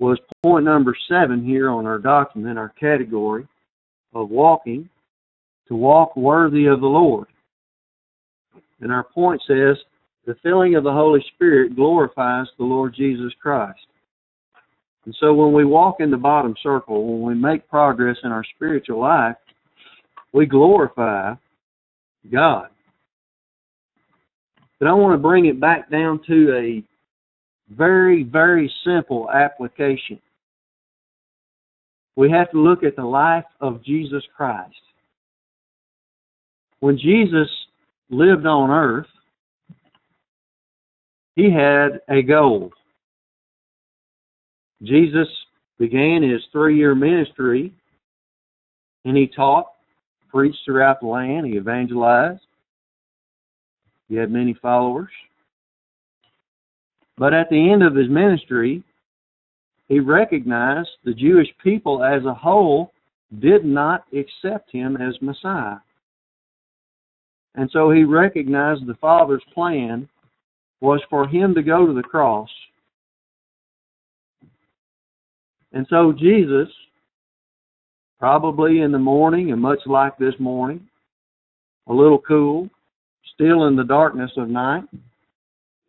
was point number seven here on our document, our category of walking, to walk worthy of the Lord. And our point says, the filling of the Holy Spirit glorifies the Lord Jesus Christ. And so when we walk in the bottom circle, when we make progress in our spiritual life, we glorify God. But I want to bring it back down to a very, very simple application. We have to look at the life of Jesus Christ. When Jesus lived on earth, he had a goal. Jesus began his three year ministry and he taught, preached throughout the land, he evangelized. He had many followers. But at the end of his ministry, he recognized the Jewish people as a whole did not accept him as Messiah. And so he recognized the Father's plan was for him to go to the cross. And so Jesus, probably in the morning, and much like this morning, a little cool, still in the darkness of night,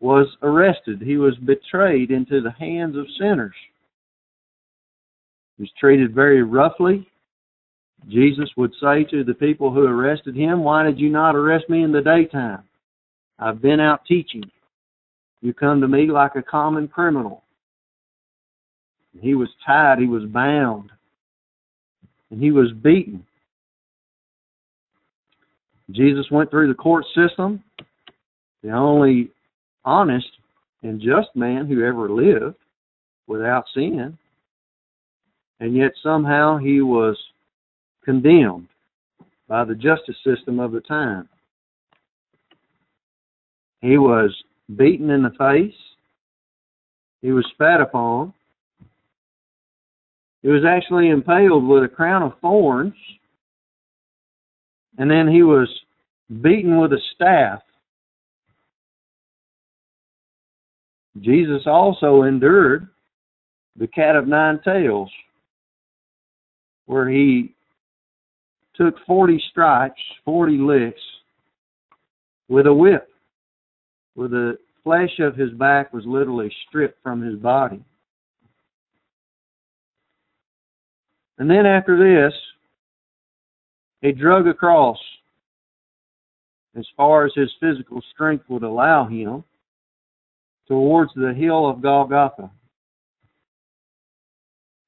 was arrested. He was betrayed into the hands of sinners. He was treated very roughly. Jesus would say to the people who arrested him, Why did you not arrest me in the daytime? I've been out teaching. You come to me like a common criminal. He was tied, he was bound, and he was beaten. Jesus went through the court system, the only honest and just man who ever lived without sin, and yet somehow he was condemned by the justice system of the time. He was beaten in the face. He was spat upon. He was actually impaled with a crown of thorns. And then he was beaten with a staff. Jesus also endured the cat of nine tails, where he took 40 stripes, 40 licks, with a whip where the flesh of his back was literally stripped from his body. And then after this, he drug across as far as his physical strength would allow him towards the hill of Golgotha.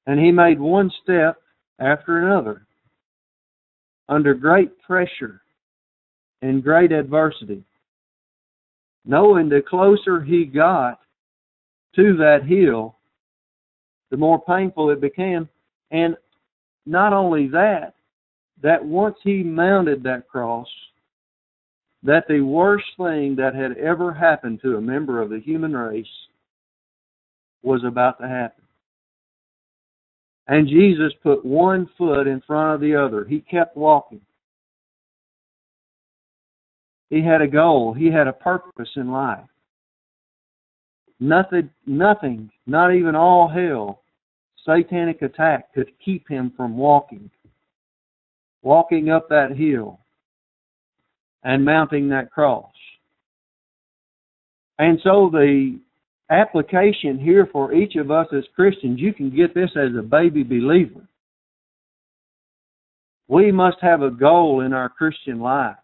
And he made one step after another under great pressure and great adversity knowing the closer he got to that hill, the more painful it became. And not only that, that once he mounted that cross, that the worst thing that had ever happened to a member of the human race was about to happen. And Jesus put one foot in front of the other. He kept walking. He had a goal. He had a purpose in life. Nothing, nothing, not even all hell, satanic attack could keep him from walking, walking up that hill and mounting that cross. And so the application here for each of us as Christians, you can get this as a baby believer. We must have a goal in our Christian lives,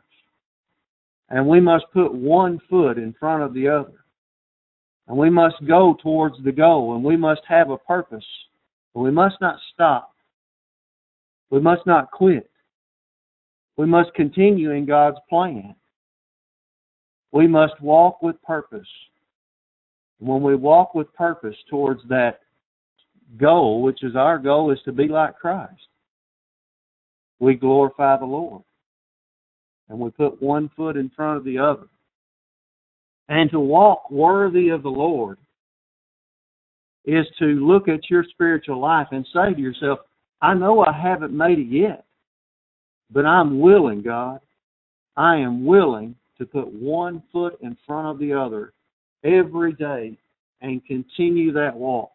And we must put one foot in front of the other. And we must go towards the goal. And we must have a purpose. But we must not stop. We must not quit. We must continue in God's plan. We must walk with purpose. When we walk with purpose towards that goal, which is our goal, is to be like Christ, we glorify the Lord and we put one foot in front of the other. And to walk worthy of the Lord is to look at your spiritual life and say to yourself, I know I haven't made it yet, but I'm willing, God. I am willing to put one foot in front of the other every day and continue that walk.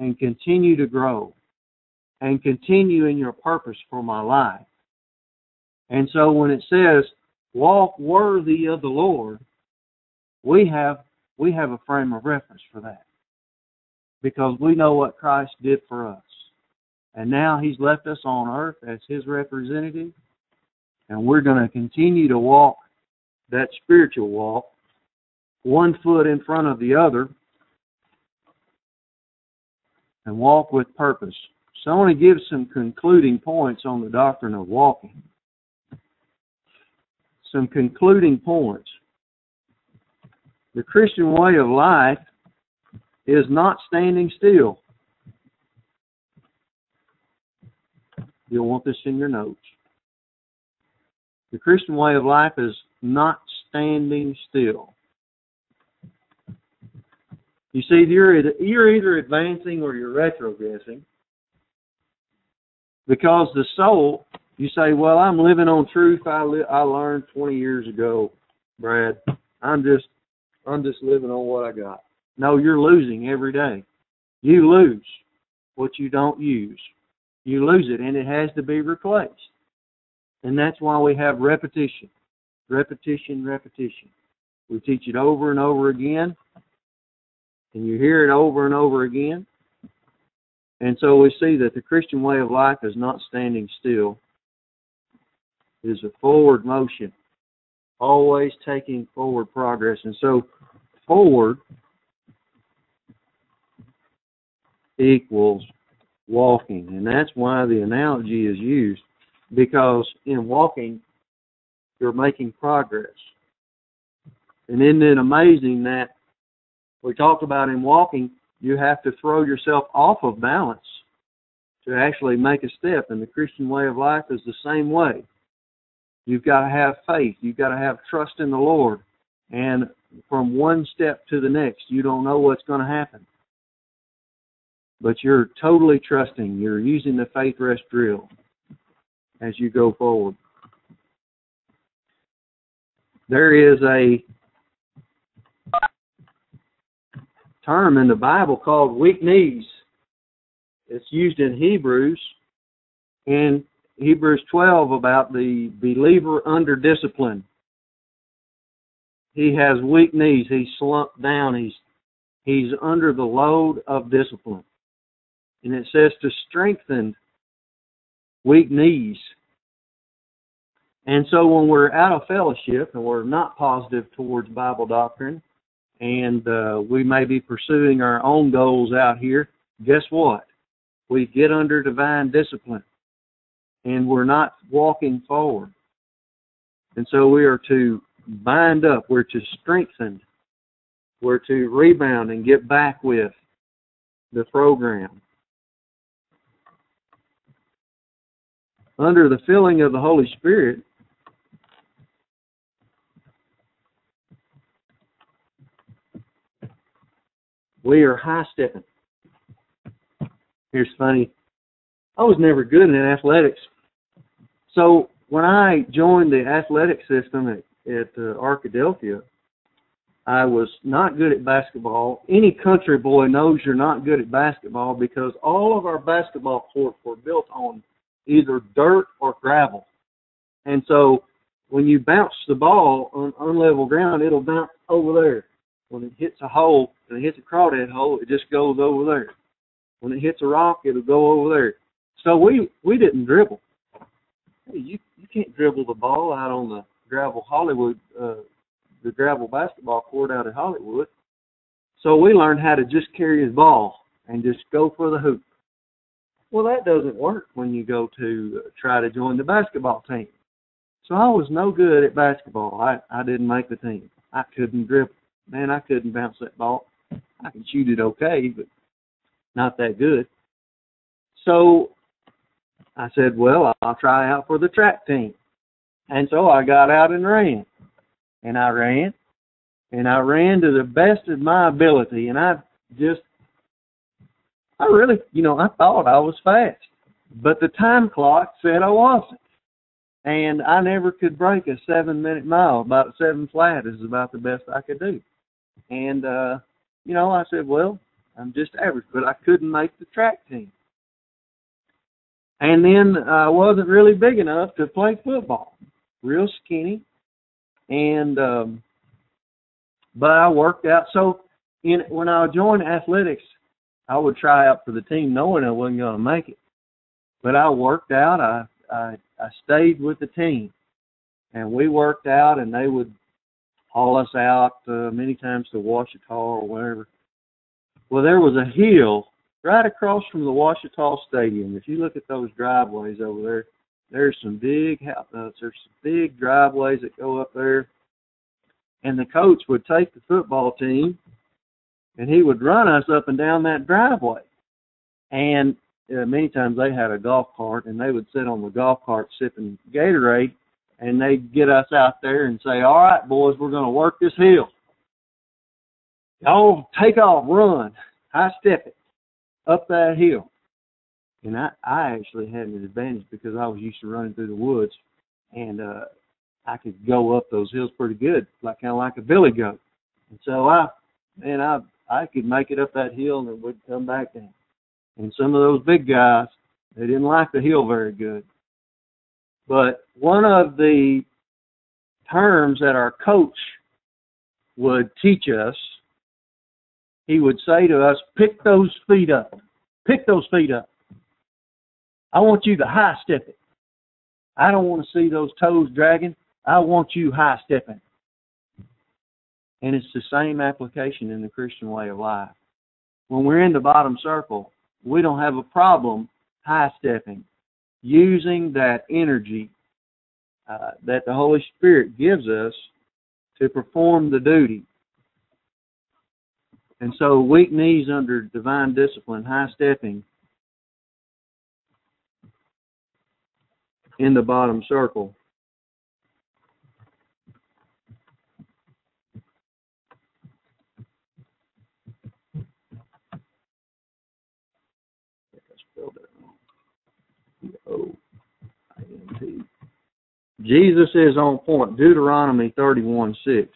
and continue to grow and continue in your purpose for my life. And so when it says walk worthy of the Lord, we have we have a frame of reference for that. Because we know what Christ did for us. And now he's left us on earth as his representative. And we're going to continue to walk that spiritual walk, one foot in front of the other, and walk with purpose. So I want to give some concluding points on the doctrine of walking. Some concluding points. The Christian way of life is not standing still. You'll want this in your notes. The Christian way of life is not standing still. You see, you're you're either advancing or you're retrogressing. Because the soul, you say, "Well, I'm living on truth I li- I learned 20 years ago, Brad. I'm just I'm just living on what I got." No, you're losing every day. You lose what you don't use. You lose it, and it has to be replaced. And that's why we have repetition, repetition, repetition. We teach it over and over again, and you hear it over and over again. And so we see that the Christian way of life is not standing still. It is a forward motion, always taking forward progress. And so forward equals walking. And that's why the analogy is used because in walking, you're making progress. And isn't it amazing that we talked about in walking, you have to throw yourself off of balance to actually make a step. And the Christian way of life is the same way. You've got to have faith. You've got to have trust in the Lord. And from one step to the next, you don't know what's going to happen. But you're totally trusting. You're using the faith rest drill as you go forward. There is a term in the Bible called weak knees. It's used in Hebrews in Hebrews 12 about the believer under discipline. He has weak knees. He's slumped down. He's he's under the load of discipline. And it says to strengthen weak knees. And so when we're out of fellowship and we're not positive towards Bible doctrine, and uh, we may be pursuing our own goals out here, guess what? We get under divine discipline and we're not walking forward. And so we are to bind up, we're to strengthen, we're to rebound and get back with the program. Under the filling of the Holy Spirit, we are high stepping. Here's funny. I was never good in athletics. So when I joined the athletic system at, at uh, Arkadelphia, I was not good at basketball. Any country boy knows you're not good at basketball because all of our basketball courts were built on either dirt or gravel. And so when you bounce the ball on unlevel ground, it'll bounce over there. When it hits a hole, and it hits a crawdad hole, it just goes over there. When it hits a rock, it'll go over there. So we we didn't dribble. Hey, you you can't dribble the ball out on the gravel Hollywood, uh, the gravel basketball court out at Hollywood. So we learned how to just carry his ball and just go for the hoop. Well, that doesn't work when you go to try to join the basketball team. So I was no good at basketball. I, I didn't make the team. I couldn't dribble. Man, I couldn't bounce that ball. I could shoot it okay, but not that good. So I said, well, I'll try out for the track team. And so I got out and ran. And I ran. And I ran to the best of my ability. And I just I really, you know, I thought I was fast, but the time clock said I wasn't. And I never could break a seven minute mile. About seven flat is about the best I could do. And, uh, you know, I said, well, I'm just average, but I couldn't make the track team. And then I wasn't really big enough to play football. Real skinny. And um but I worked out so in when I joined athletics, I would try out for the team knowing I wasn't going to make it. But I worked out. I I I stayed with the team, and we worked out, and they would haul us out uh, many times to Ouachita or wherever. Well, there was a hill right across from the Ouachita Stadium. If you look at those driveways over there, there's some big uh, there's some big driveways that go up there. And the coach would take the football team and he would run us up and down that driveway. And uh, many times they had a golf cart and they would sit on the golf cart sipping Gatorade and they'd get us out there and say, All right, boys, we're gonna work this hill. Y'all take off, run, high step it up that hill. And I, I actually had an advantage because I was used to running through the woods and uh I could go up those hills pretty good, like kind of like a billy goat. And so I, and I I could make it up that hill and it would come back down. And some of those big guys, they didn't like the hill very good. But one of the terms that our coach would teach us, he would say to us, pick those feet up. Pick those feet up. I want you to high step it. I don't want to see those toes dragging. I want you high stepping. And it's the same application in the Christian way of life. When we're in the bottom circle, we don't have a problem high stepping, using that energy uh, that the Holy Spirit gives us to perform the duty. And so, weak knees under divine discipline, high stepping in the bottom circle O-I-N-T. Jesus is on point. Deuteronomy 31 6.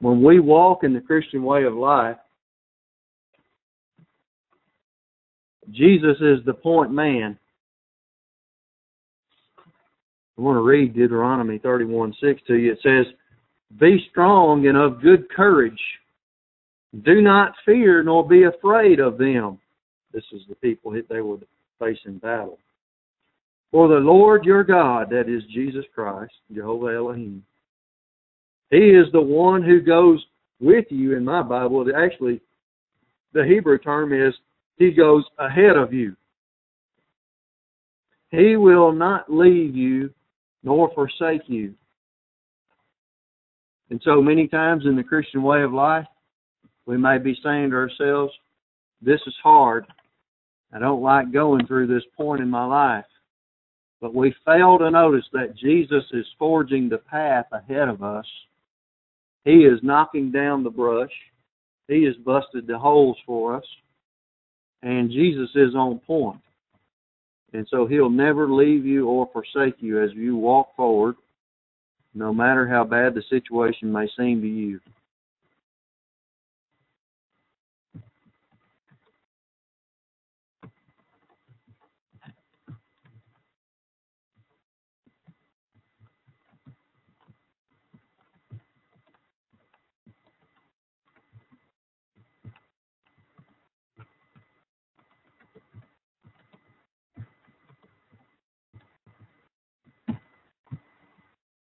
When we walk in the Christian way of life, Jesus is the point man. I want to read Deuteronomy 31 6 to you. It says, Be strong and of good courage. Do not fear nor be afraid of them. This is the people they would face in battle. For the Lord your God, that is Jesus Christ, Jehovah Elohim, He is the one who goes with you in my Bible. Actually, the Hebrew term is He goes ahead of you. He will not leave you nor forsake you. And so many times in the Christian way of life, we may be saying to ourselves, This is hard. I don't like going through this point in my life. But we fail to notice that Jesus is forging the path ahead of us. He is knocking down the brush. He has busted the holes for us. And Jesus is on point. And so he'll never leave you or forsake you as you walk forward, no matter how bad the situation may seem to you.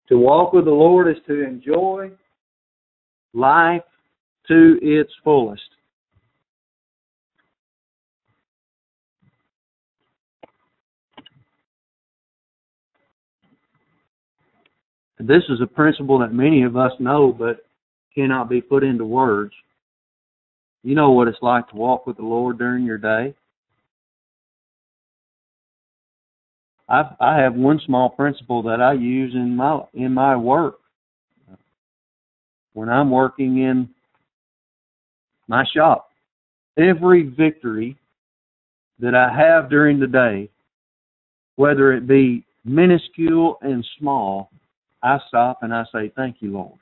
To walk with the Lord is to enjoy life to its fullest. This is a principle that many of us know but cannot be put into words. You know what it's like to walk with the Lord during your day. I I have one small principle that I use in my in my work. When I'm working in my shop, every victory that I have during the day, whether it be minuscule and small, I stop and I say, "Thank you, Lord."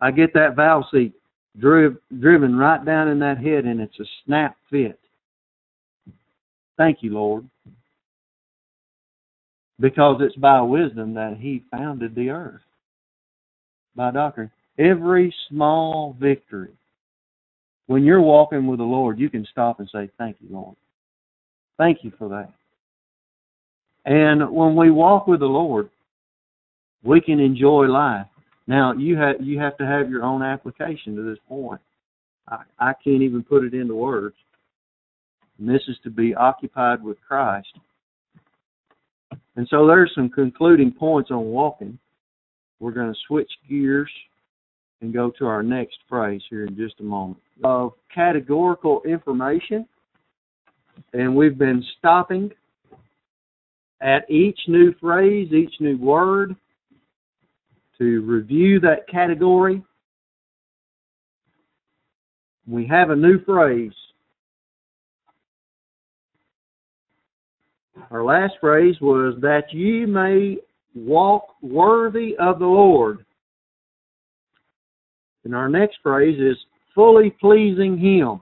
I get that valve seat driv- driven right down in that head and it's a snap fit. Thank you, Lord. Because it's by wisdom that He founded the earth. By doctrine. Every small victory. When you're walking with the Lord, you can stop and say, Thank you, Lord. Thank you for that. And when we walk with the Lord, we can enjoy life. Now you have you have to have your own application to this point. I, I can't even put it into words. And this is to be occupied with Christ. And so there's some concluding points on walking. We're going to switch gears and go to our next phrase here in just a moment. Of categorical information, and we've been stopping at each new phrase, each new word, to review that category. We have a new phrase. Our last phrase was that ye may walk worthy of the Lord. And our next phrase is fully pleasing Him.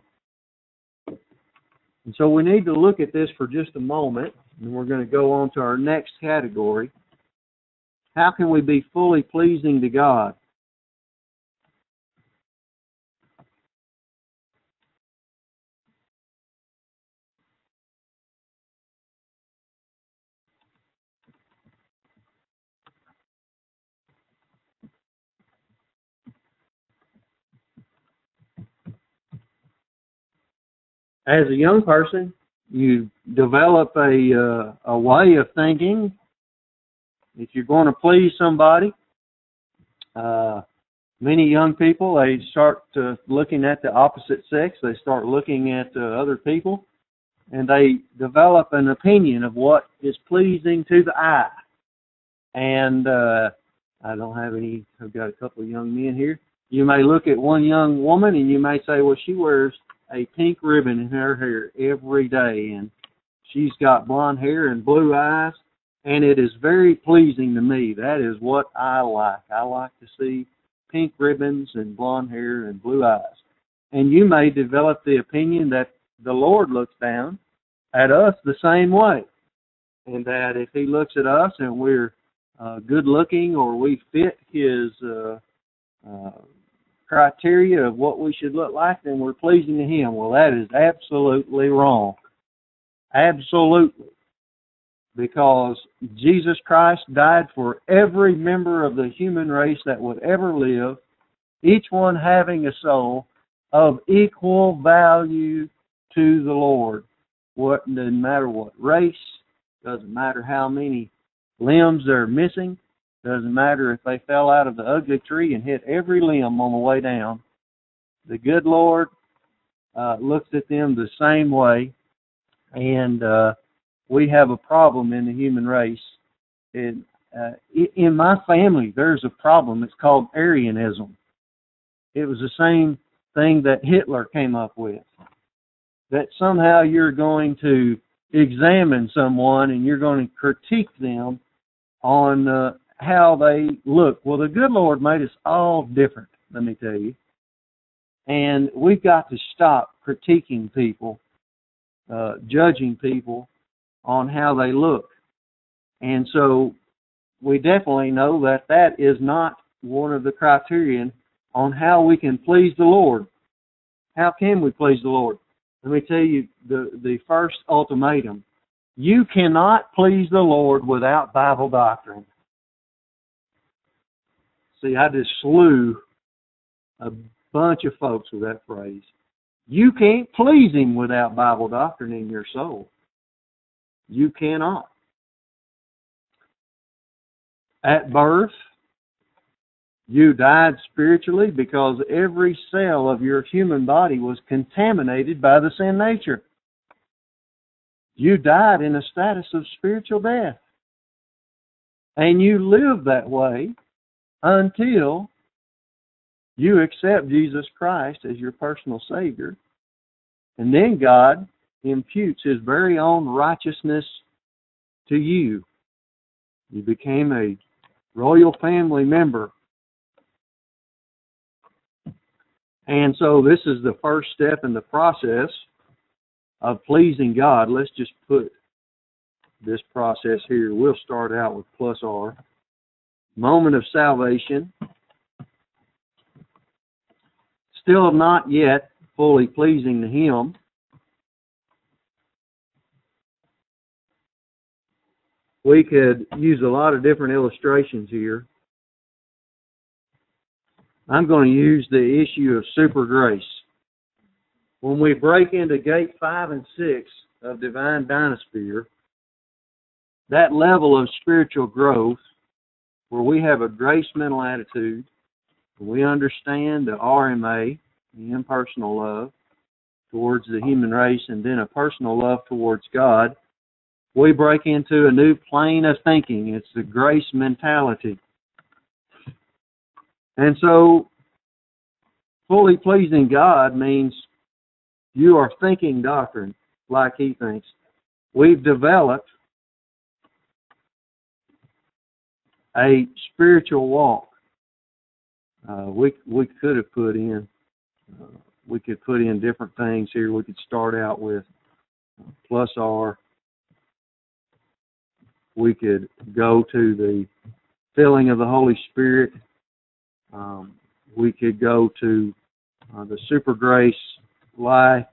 And so we need to look at this for just a moment, and we're going to go on to our next category. How can we be fully pleasing to God? As a young person, you develop a uh, a way of thinking if you're going to please somebody, uh, many young people they start uh, looking at the opposite sex. They start looking at uh, other people, and they develop an opinion of what is pleasing to the eye. And uh, I don't have any. I've got a couple of young men here. You may look at one young woman and you may say, well, she wears a pink ribbon in her hair every day, and she's got blonde hair and blue eyes and it is very pleasing to me. That is what I like. I like to see pink ribbons and blonde hair and blue eyes. And you may develop the opinion that the Lord looks down at us the same way. And that if He looks at us and we're uh, good looking or we fit His uh, uh, criteria of what we should look like, then we're pleasing to Him. Well, that is absolutely wrong. Absolutely because Jesus Christ died for every member of the human race that would ever live, each one having a soul of equal value to the Lord. What doesn't matter what race, doesn't matter how many limbs they're missing, doesn't matter if they fell out of the ugly tree and hit every limb on the way down. The good Lord uh, looks at them the same way, and uh, we have a problem in the human race. And, uh, in my family, there's a problem. It's called Aryanism. It was the same thing that Hitler came up with. That somehow you're going to examine someone and you're going to critique them on uh, how they look. Well, the good Lord made us all different, let me tell you. And we've got to stop critiquing people, uh, judging people on how they look. And so we definitely know that that is not one of the criterion on how we can please the Lord. How can we please the Lord? Let me tell you the, the first ultimatum. You cannot please the Lord without Bible doctrine. See, I just slew a bunch of folks with that phrase. You can't please Him without Bible doctrine in your soul. You cannot. At birth, you died spiritually because every cell of your human body was contaminated by the sin nature. You died in a status of spiritual death. And you live that way until you accept Jesus Christ as your personal Savior. And then God imputes his very own righteousness to you. You became a royal family member. And so this is the first step in the process of pleasing God. Let's just put this process here. We'll start out with plus R. Moment of salvation. Still not yet fully pleasing to Him. We could use a lot of different illustrations here. I'm going to use the issue of super grace. When we break into gate 5 and 6 of Divine Dynasphere, that level of spiritual growth where we have a grace mental attitude, we understand the RMA, the impersonal love towards the human race, and then a personal love towards God, we break into a new plane of thinking. It's the grace mentality. And so, fully pleasing God means you are thinking doctrine like He thinks. We've developed a spiritual walk. Uh, we we could have put in uh, we could put in different things here. We could start out with plus R. We could go to the filling of the Holy Spirit. Um, we could go to uh, the super grace life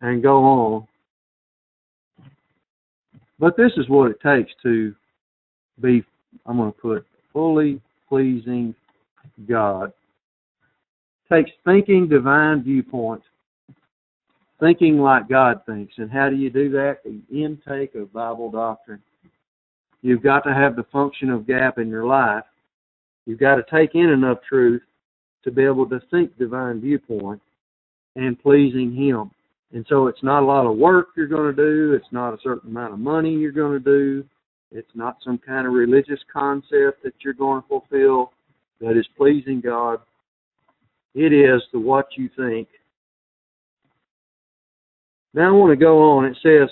and go on. But this is what it takes to be, I'm going to put, fully pleasing God. It takes thinking divine viewpoint, thinking like God thinks. And how do you do that? The intake of Bible doctrine. You've got to have the function of gap in your life. You've got to take in enough truth to be able to think divine viewpoint and pleasing Him. And so it's not a lot of work you're going to do. It's not a certain amount of money you're going to do. It's not some kind of religious concept that you're going to fulfill that is pleasing God. It is the what you think. Now I want to go on. It says,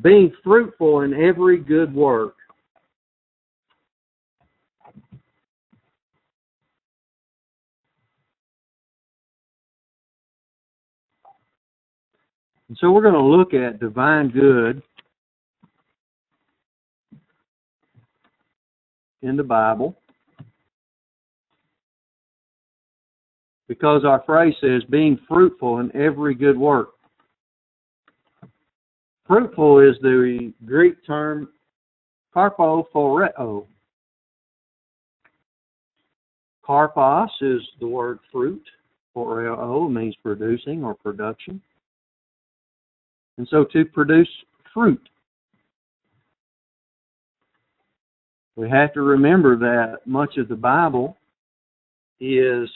being fruitful in every good work And so we're going to look at divine good in the Bible. Because our phrase says being fruitful in every good work. Fruitful is the Greek term karpophoreo. Karpos is the word fruit. Phoreo means producing or production. And so to produce fruit, we have to remember that much of the Bible is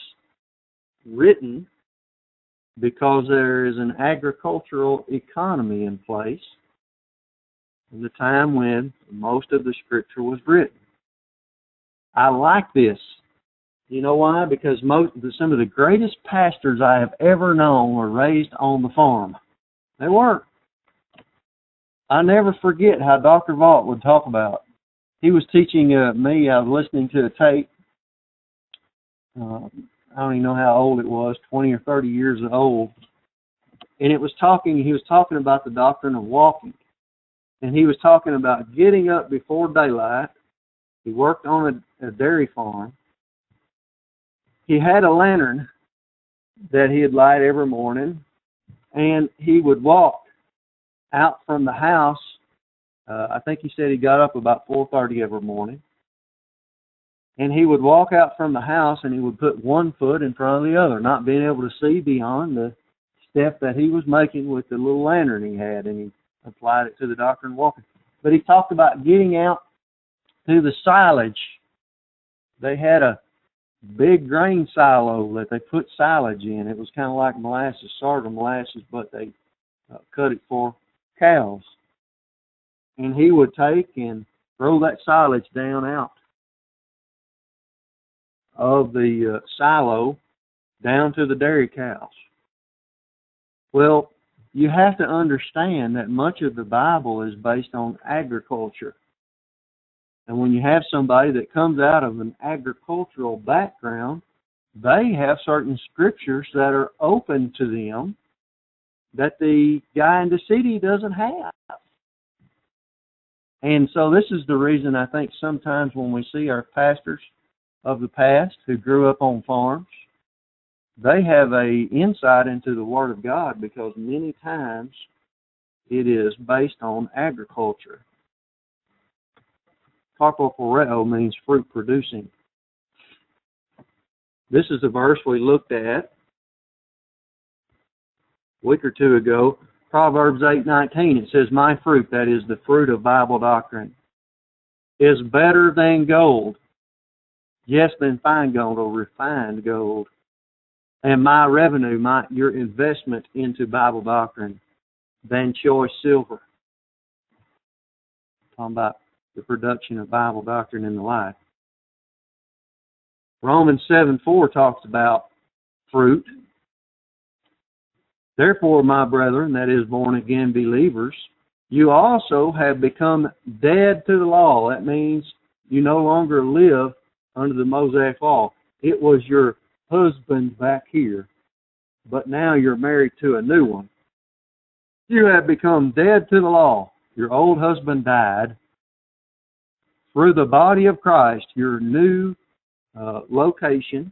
written because there is an agricultural economy in place in the time when most of the scripture was written. I like this. You know why? Because most some of the greatest pastors I have ever known were raised on the farm. They weren't. I never forget how Dr. Vaught would talk about. He was teaching uh, me. I was listening to a tape. Uh, I don't even know how old it was, 20 or 30 years old. And it was talking. He was talking about the doctrine of walking, and he was talking about getting up before daylight. He worked on a, a dairy farm. He had a lantern that he'd light every morning, and he would walk out from the house. Uh, I think he said he got up about 4:30 every morning, and he would walk out from the house and he would put one foot in front of the other, not being able to see beyond the step that he was making with the little lantern he had, and he applied it to the doctrine of walking. But he talked about getting out to the silage. They had a big grain silo that they put silage in. It was kind of like molasses, of molasses, but they uh, cut it for cows. And he would take and throw that silage down out of the uh, silo down to the dairy cows. Well, you have to understand that much of the Bible is based on agriculture. And when you have somebody that comes out of an agricultural background, they have certain scriptures that are open to them that the guy in the city doesn't have. And so this is the reason I think sometimes when we see our pastors of the past who grew up on farms, they have a insight into the Word of God because many times it is based on agriculture. Karpophoreo means fruit producing. This is the verse we looked at week or two ago, Proverbs 8:19. It says, "My fruit, that is the fruit of Bible doctrine, is better than gold, yes, than fine gold or refined gold, and my revenue, my your investment into Bible doctrine, than choice silver." Talking about the production of Bible doctrine in the life. Romans 7 4 talks about fruit. Therefore, my brethren, that is born again believers, you also have become dead to the law. That means you no longer live under the Mosaic law. It was your husband back here, but now you're married to a new one. You have become dead to the law. Your old husband died. Through the body of Christ, your new uh, location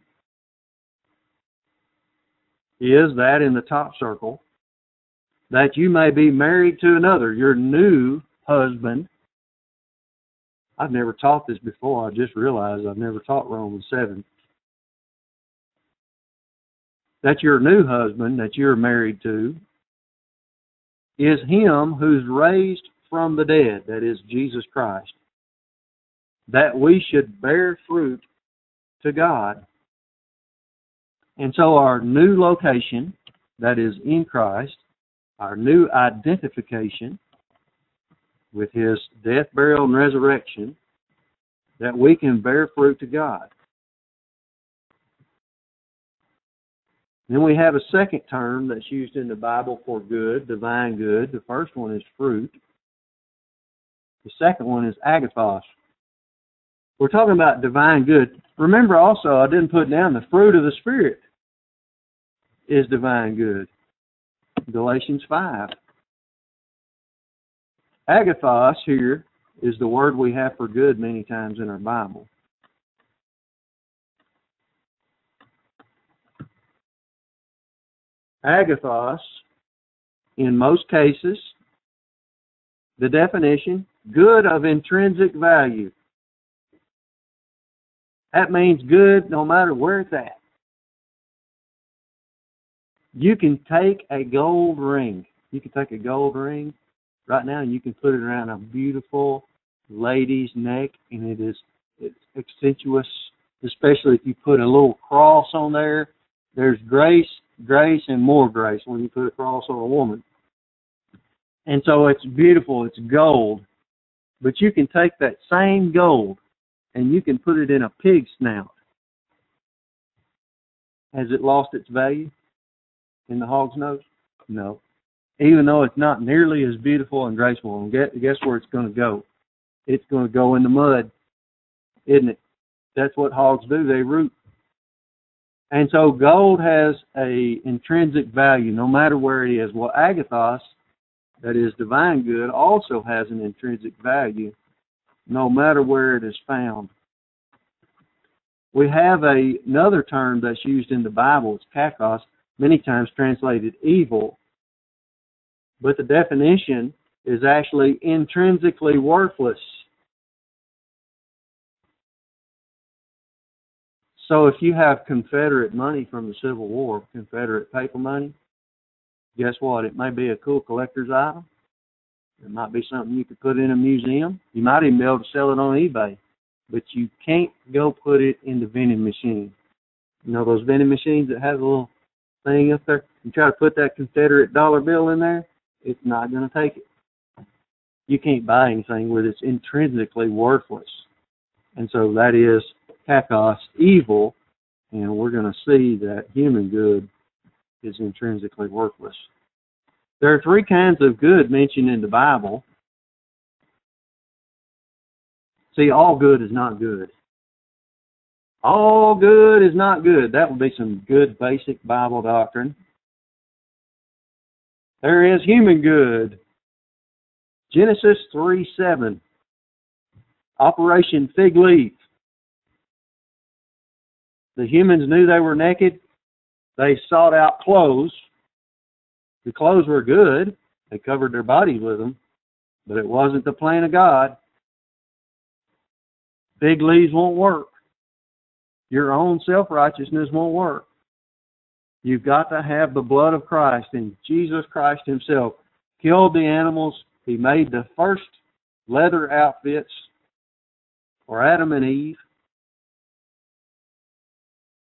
is that in the top circle, that you may be married to another, your new husband. I've never taught this before. I just realized I've never taught Romans 7. That your new husband that you're married to is him who's raised from the dead, that is Jesus Christ. That we should bear fruit to God. And so our new location, that is in Christ, our new identification with his death, burial, and resurrection, that we can bear fruit to God. Then we have a second term that's used in the Bible for good, divine good. The first one is fruit. The second one is agathos. We're talking about divine good. Remember also, I didn't put down the fruit of the Spirit is divine good. Galatians 5. Agathos here is the word we have for good many times in our Bible. Agathos, in most cases, the definition, good of intrinsic value. That means good no matter where it's at. You can take a gold ring. You can take a gold ring right now and you can put it around a beautiful lady's neck and it is it's accentuous, especially if you put a little cross on there. There's grace, grace, and more grace when you put a cross on a woman. And so it's beautiful, it's gold. But you can take that same gold and you can put it in a pig's snout. Has it lost its value in the hog's nose? No. Even though it's not nearly as beautiful and graceful, and guess, guess where it's going to go? It's going to go in the mud, isn't it? That's what hogs do. They root. And so gold has a intrinsic value, no matter where it is. Well, agathos, that is divine good, also has an intrinsic value no matter where it is found. We have a, another term that's used in the Bible, it's kakos, many times translated evil, but the definition is actually intrinsically worthless. So if you have Confederate money from the Civil War, Confederate paper money, guess what? It may be a cool collector's item, it might be something you could put in a museum. You might even be able to sell it on eBay. But you can't go put it in the vending machine. You know those vending machines that have a little thing up there? You try to put that Confederate dollar bill in there, it's not going to take it. You can't buy anything with it's intrinsically worthless. And so that is kakos, evil, and we're going to see that human good is intrinsically worthless. There are three kinds of good mentioned in the Bible. See, all good is not good. All good is not good. That would be some good basic Bible doctrine. There is human good. Genesis 3 7. Operation Fig Leaf. The humans knew they were naked. They sought out clothes. The clothes were good. They covered their bodies with them. But it wasn't the plan of God. Fig leaves won't work. Your own self righteousness won't work. You've got to have the blood of Christ, and Jesus Christ Himself killed the animals. He made the first leather outfits for Adam and Eve.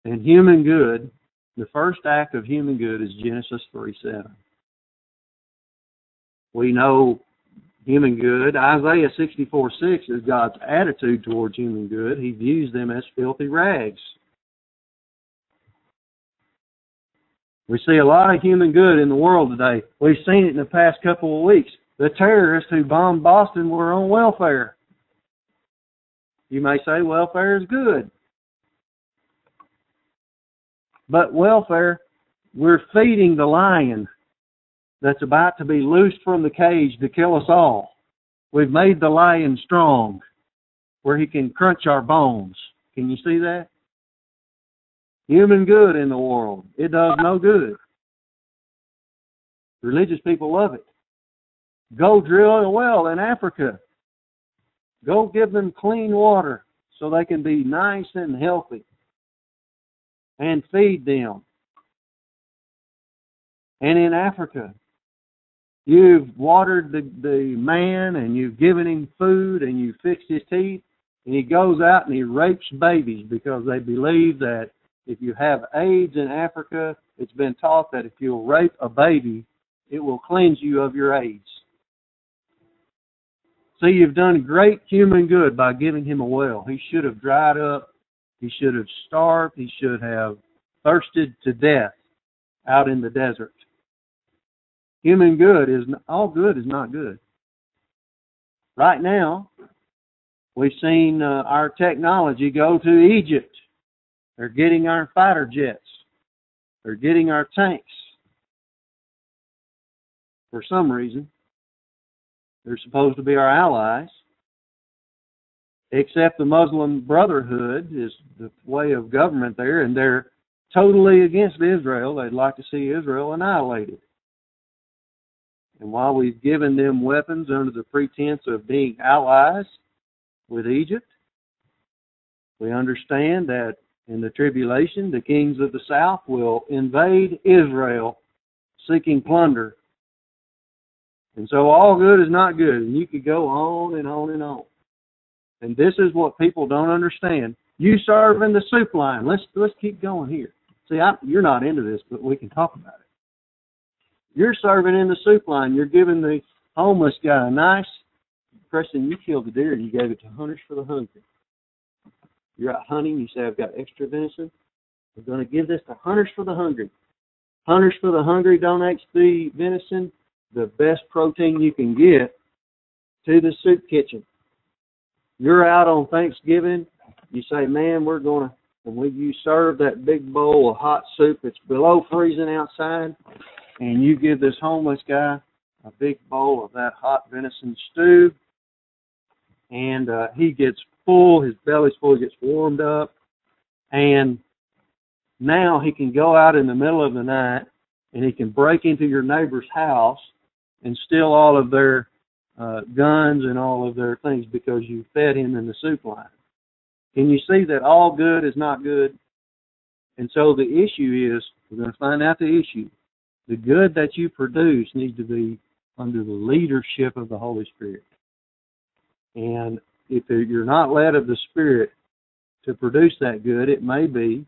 And human good, the first act of human good is Genesis 3 7. We know human good. Isaiah 64 6 is God's attitude towards human good. He views them as filthy rags. We see a lot of human good in the world today. We've seen it in the past couple of weeks. The terrorists who bombed Boston were on welfare. You may say welfare is good. But welfare, we're feeding the lion that's about to be loosed from the cage to kill us all. We've made the lion strong where he can crunch our bones. Can you see that? Human good in the world. It does no good. Religious people love it. Go drill a well in Africa. Go give them clean water so they can be nice and healthy. And feed them. And in Africa, You've watered the, the man and you've given him food and you've fixed his teeth. And he goes out and he rapes babies because they believe that if you have AIDS in Africa, it's been taught that if you'll rape a baby, it will cleanse you of your AIDS. See, you've done great human good by giving him a well. He should have dried up. He should have starved. He should have thirsted to death out in the desert. Human good is all good is not good. Right now, we've seen uh, our technology go to Egypt. They're getting our fighter jets. They're getting our tanks. For some reason, they're supposed to be our allies. Except the Muslim Brotherhood is the way of government there, and they're totally against Israel. They'd like to see Israel annihilated. And while we've given them weapons under the pretense of being allies with Egypt, we understand that in the tribulation, the kings of the south will invade Israel seeking plunder. And so all good is not good. And you could go on and on and on. And this is what people don't understand. You serve in the soup line. Let's let's keep going here. See, I, you're not into this, but we can talk about it. You're serving in the soup line. You're giving the homeless guy a nice. Preston, you killed the deer and you gave it to Hunters for the Hungry. You're out hunting. You say, I've got extra venison. We're going to give this to Hunters for the Hungry. Hunters for the Hungry donates the venison, the best protein you can get, to the soup kitchen. You're out on Thanksgiving. You say, man, we're going to, when you serve that big bowl of hot soup, it's below freezing outside and you give this homeless guy a big bowl of that hot venison stew, and uh, he gets full, his belly's full, he gets warmed up, and now he can go out in the middle of the night and he can break into your neighbor's house and steal all of their uh, guns and all of their things because you fed him in the soup line. Can you see that all good is not good? And so the issue is, we're going to find out the issue the good that you produce needs to be under the leadership of the Holy Spirit. And if you're not led of the Spirit to produce that good, it may be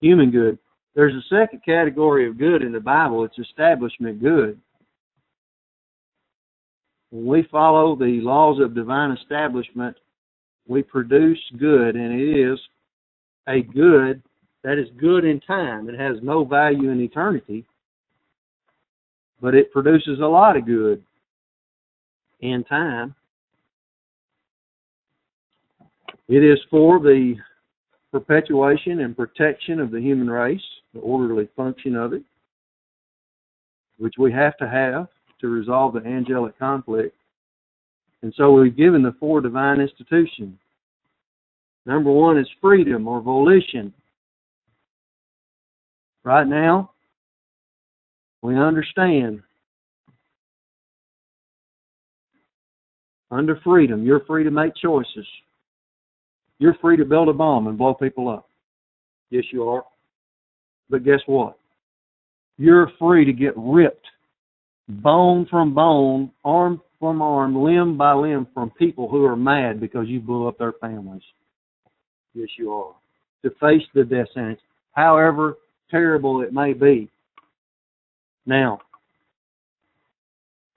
human good. There's a second category of good in the Bible, it's establishment good. When we follow the laws of divine establishment, we produce good, and it is a good that is good in time. It has no value in eternity, but it produces a lot of good in time. It is for the perpetuation and protection of the human race, the orderly function of it, which we have to have to resolve the angelic conflict. And so we've given the four divine institutions. Number one is freedom or volition. Right now, we understand under freedom, you're free to make choices. You're free to build a bomb and blow people up. Yes, you are. But guess what? You're free to get ripped, bone from bone, arm from arm, limb by limb from people who are mad because you blew up their families. Yes, you are. To face the death sentence, however terrible it may be. Now,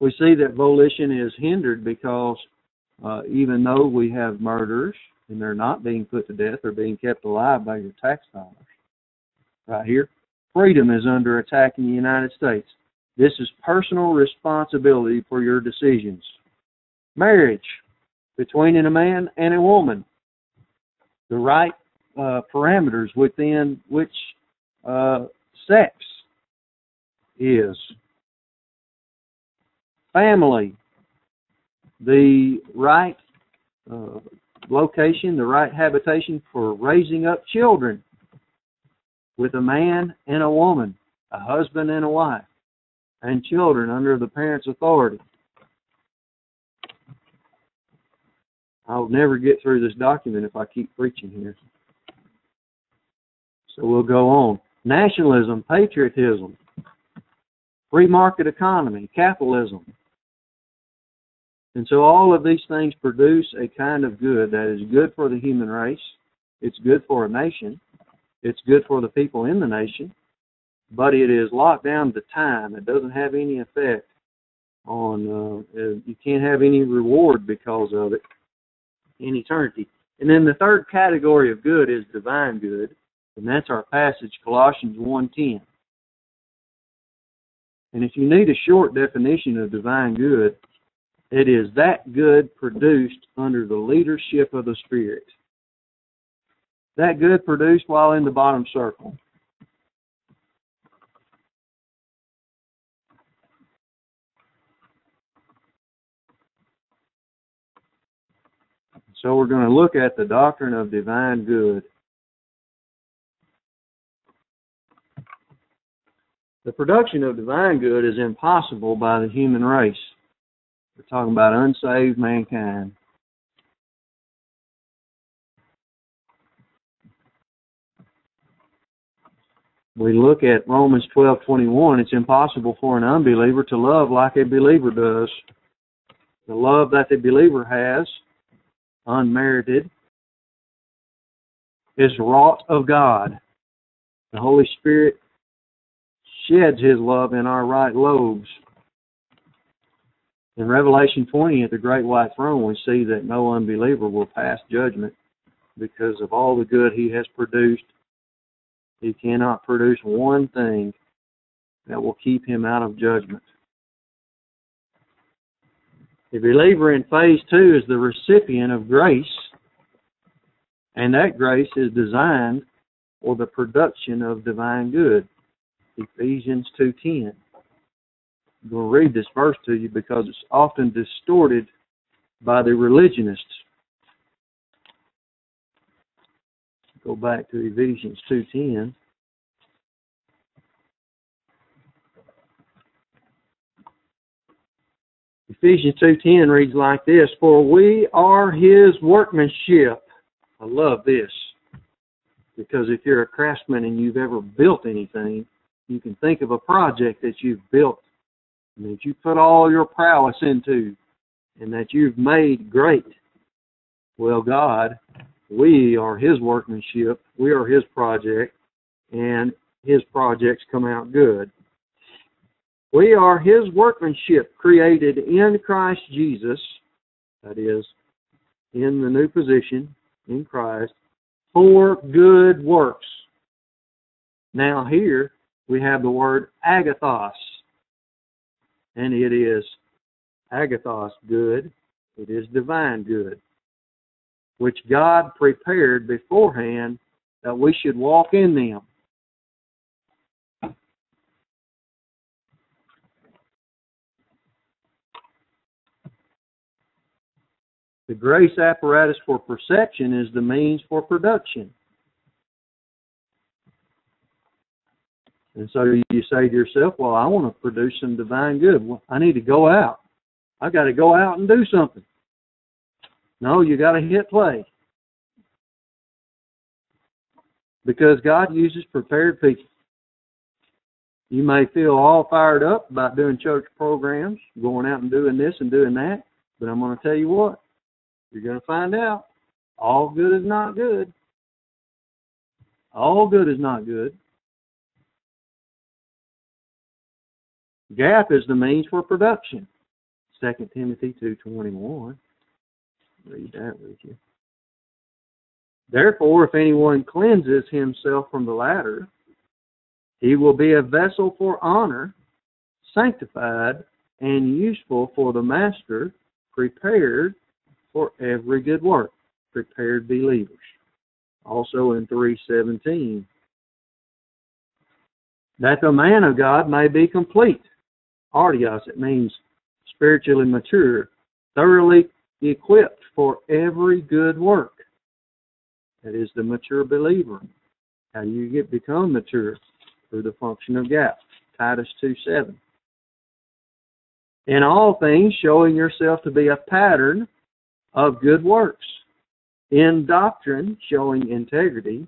we see that volition is hindered because uh, even though we have murderers and they're not being put to death, they're being kept alive by your tax dollars. Right here, freedom is under attack in the United States. This is personal responsibility for your decisions. Marriage between a man and a woman. The right uh, parameters within which uh, sex is. Family. The right uh, location, the right habitation for raising up children with a man and a woman, a husband and a wife, and children under the parent's authority. I'll never get through this document if I keep preaching here. So we'll go on. Nationalism, patriotism, free market economy, capitalism. And so all of these things produce a kind of good that is good for the human race. It's good for a nation. It's good for the people in the nation, but it is locked down to time. It doesn't have any effect on, uh, uh, you can't have any reward because of it in eternity. And then the third category of good is divine good, and that's our passage, Colossians 1.10. And if you need a short definition of divine good, it is that good produced under the leadership of the Spirit that good produced while in the bottom circle. So we're going to look at the doctrine of divine good. The production of divine good is impossible by the human race. We're talking about unsaved mankind. we look at Romans 12:21, it's impossible for an unbeliever to love like a believer does. The love that the believer has, unmerited, is wrought of God. The Holy Spirit sheds His love in our right lobes. In Revelation 20 at the Great White Throne, we see that no unbeliever will pass judgment because of all the good He has produced he cannot produce one thing that will keep him out of judgment. The believer in phase two is the recipient of grace, and that grace is designed for the production of divine good. Ephesians 2.10. I'm going to read this verse to you because it's often distorted by the religionists. Go back to Ephesians 2.10. Ephesians 2.10 reads like this, For we are his workmanship. I love this. Because if you're a craftsman and you've ever built anything, you can think of a project that you've built and that you put all your prowess into and that you've made great. Well, God we are His workmanship. We are His project, and His projects come out good. We are His workmanship, created in Christ Jesus, that is, in the new position in Christ, for good works. Now, here we have the word agathos, and it is agathos, good. It is divine good. which God prepared beforehand that we should walk in them. The grace apparatus for perception is the means for production. And so you say to yourself, well, I want to produce some divine good. Well, I need to go out. I got to go out and do something. No, you got to hit play. Because God uses prepared people. You may feel all fired up about doing church programs, going out and doing this and doing that, but I'm going to tell you what, you're going to find out all good is not good. All good is not good. Gap is the means for production. 2 Timothy 2.21. Read that with you. Therefore, if anyone cleanses himself from the latter, he will be a vessel for honor, sanctified, and useful for the master, prepared for every good work. Prepared believers. Also in 317. That the man of God may be complete. Artios, it means spiritually mature, thoroughly equipped for every good work. That is the mature believer. How do you get become mature through the function of gap. Titus 2 7. In all things, showing yourself to be a pattern of good works. In doctrine, showing integrity,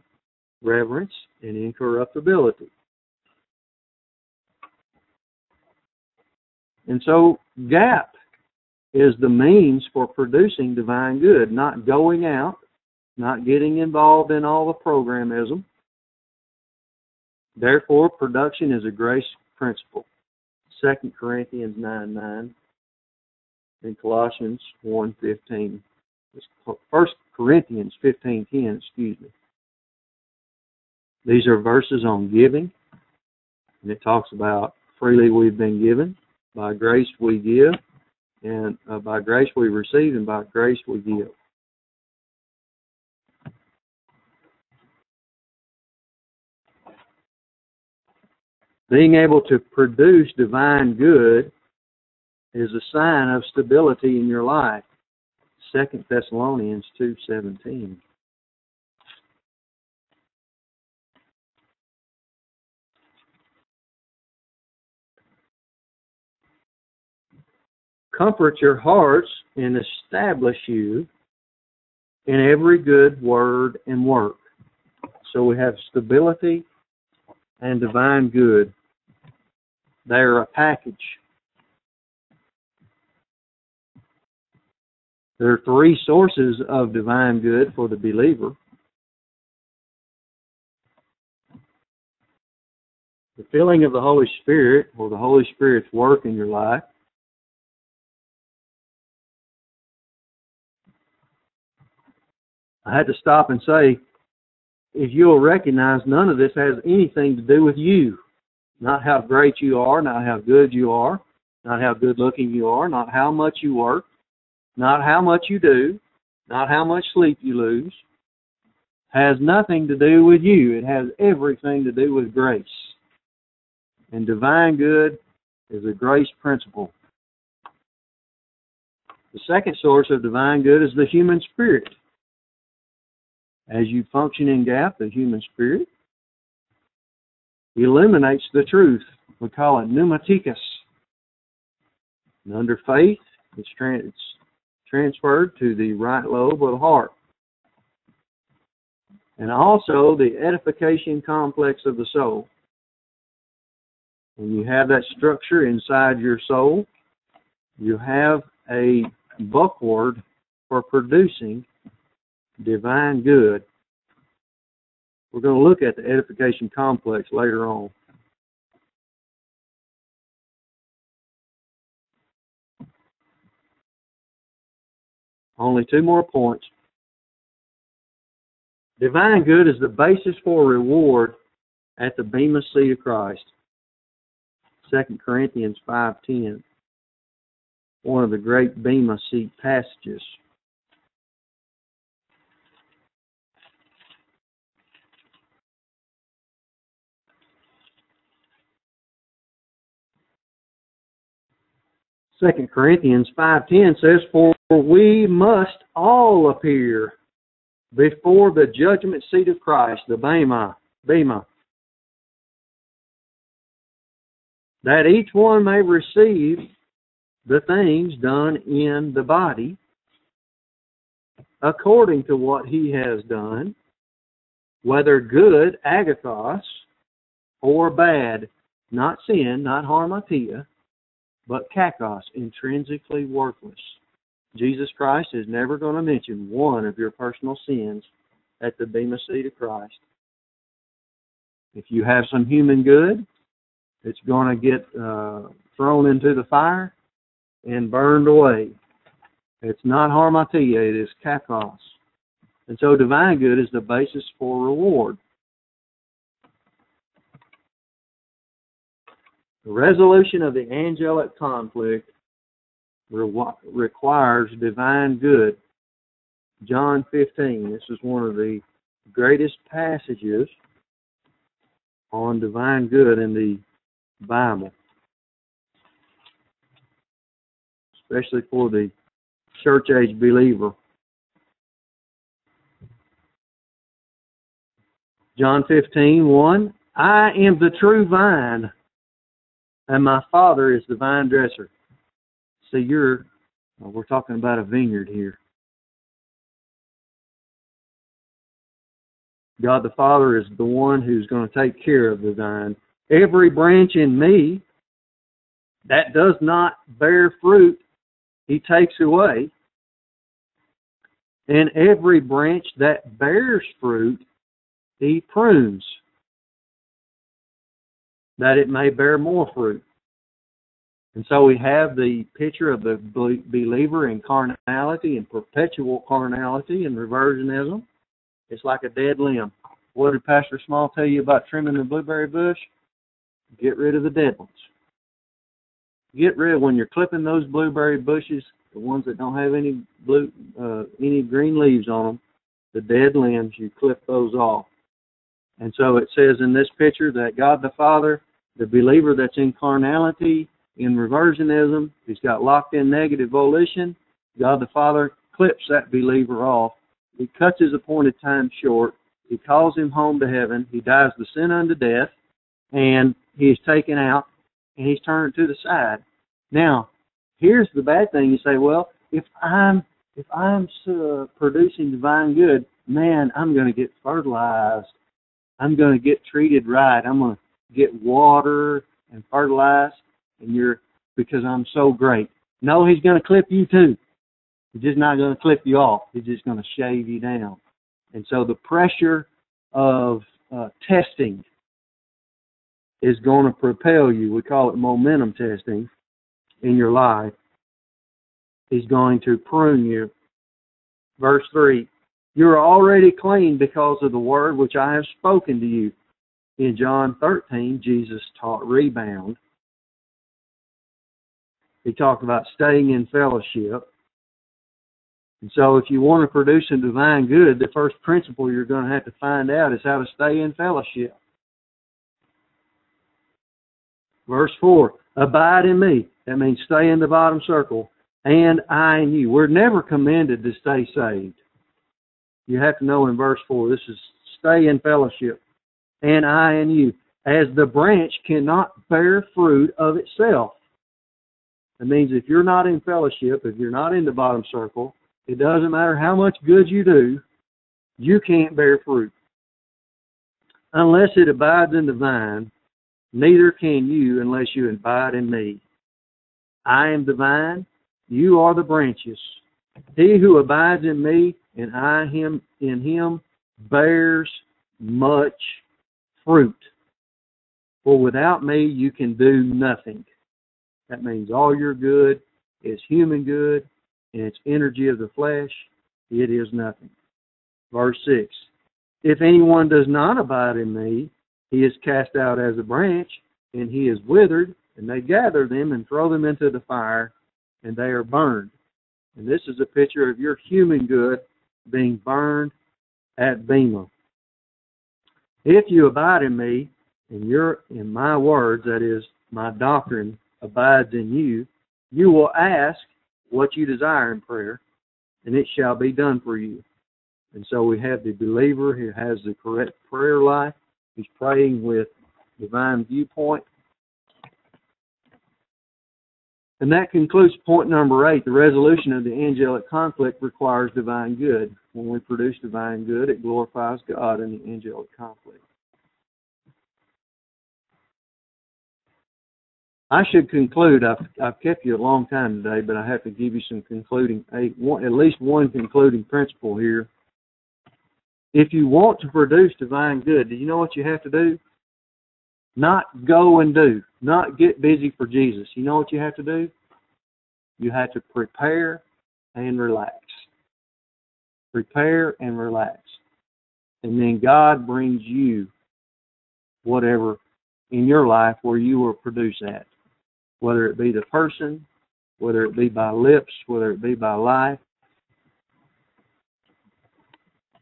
reverence, and incorruptibility. And so, gap is the means for producing divine good, not going out, not getting involved in all the programism. Therefore, production is a grace principle. 2 Corinthians 9 9 and Colossians 1 15. 1 Corinthians 15 10, excuse me. These are verses on giving, and it talks about freely we've been given, by grace we give, and uh, by grace we receive, and by grace we give. Being able to produce divine good is a sign of stability in your life. 2 Thessalonians 2:17. Comfort your hearts and establish you in every good word and work. So we have stability and divine good. They are a package. There are three sources of divine good for the believer. The filling of the Holy Spirit, or the Holy Spirit's work in your life, I had to stop and say, if you'll recognize none of this has anything to do with you. Not how great you are, not how good you are, not how good looking you are, not how much you work, not how much you do, not how much sleep you lose. Has nothing to do with you. It has everything to do with grace. And divine good is a grace principle. The second source of divine good is the human spirit as you function in gap, the human spirit eliminates the truth. We call it pneumatikos. And under faith, it's, transferred to the right lobe of the heart. And also the edification complex of the soul. When you have that structure inside your soul, you have a buckword for producing divine good. We're going to look at the edification complex later on. Only two more points. Divine good is the basis for reward at the Bema seat of Christ. 2 Corinthians 5.10 One of the great Bema seat passages. Second Corinthians 5.10 says, For we must all appear before the judgment seat of Christ, the Bema, Bema, that each one may receive the things done in the body according to what he has done, whether good, agathos, or bad, not sin, not hamartia, but kakos, intrinsically worthless. Jesus Christ is never going to mention one of your personal sins at the Bema Seat of Christ. If you have some human good, it's going to get uh, thrown into the fire and burned away. It's not hamartia, it is kakos. And so divine good is the basis for reward. The resolution of the angelic conflict re- requires divine good. John 15, this is one of the greatest passages on divine good in the Bible, especially for the church age believer. John 15, 1. I am the true vine, and my Father is the vine dresser. So you're, well, we're talking about a vineyard here. God the Father is the one who's going to take care of the vine. Every branch in me that does not bear fruit, He takes away. And every branch that bears fruit, He prunes, that it may bear more fruit. And so we have the picture of the believer in carnality and perpetual carnality and reversionism. It's like a dead limb. What did Pastor Small tell you about trimming the blueberry bush? Get rid of the dead ones. Get rid when you're clipping those blueberry bushes, the ones that don't have any blue, uh, any green leaves on them, the dead limbs. You clip those off. And so it says in this picture that God the Father, the believer that's in carnality, in reversionism, he's got locked in negative volition. God the Father clips that believer off. He cuts his appointed time short. He calls him home to heaven. He dies the sin unto death, and he is taken out, and he's turned to the side. Now, here's the bad thing. You say, well, if I'm if I'm uh, producing divine good, man, I'm going to get fertilized. I'm going to get treated right. I'm going to get water and fertilized and you're because I'm so great. No, he's going to clip you too. He's just not going to clip you off. He's just going to shave you down. And so the pressure of uh, testing is going to propel you. We call it momentum testing in your life. He's going to prune you. Verse 3 You're already clean because of the word which I have spoken to you. In John 13, Jesus taught rebound he talked about staying in fellowship. And so if you want to produce a divine good, the first principle you're going to have to find out is how to stay in fellowship. Verse 4 Abide in me. That means stay in the bottom circle. And I in you. We're never commanded to stay saved. You have to know in verse 4 this is stay in fellowship. And I and you. As the branch cannot bear fruit of itself it means if you're not in fellowship, if you're not in the bottom circle, it doesn't matter how much good you do, you can't bear fruit. Unless it abides in the vine, neither can you unless you abide in me. I am the vine, you are the branches. He who abides in me and I him in him bears much fruit. For without me you can do nothing. That means all your good is human good and it's energy of the flesh. It is nothing. Verse 6 If anyone does not abide in me, he is cast out as a branch, and he is withered, and they gather them and throw them into the fire, and they are burned. And this is a picture of your human good being burned at Bema. If you abide in me, and you're in my words, that is, my doctrine, abides in you, You will ask what you desire in prayer, and it shall be done for you. And so we have the believer who has the correct prayer life. He's praying with divine viewpoint. And that concludes point number eight. The resolution of the angelic conflict requires divine good. When we produce divine good, it glorifies God in the angelic conflict. I should conclude. I've, I've kept you a long time today, but I have to give you some concluding, one, at least one concluding principle here. If you want to produce divine good, do you know what you have to do? Not go and do, not get busy for Jesus. You know what you have to do? You have to prepare and relax. Prepare and relax. And then God brings you whatever in your life where you will produce that. Whether it be the person, whether it be by lips, whether it be by life.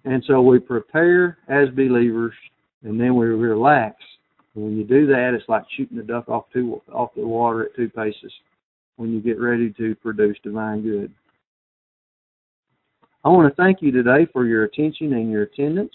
And so we prepare as believers and then we relax when you do that, it's like shooting the duck off two off the water at two paces. When you get ready to produce divine good. I want to thank you today for your attention and your attendance.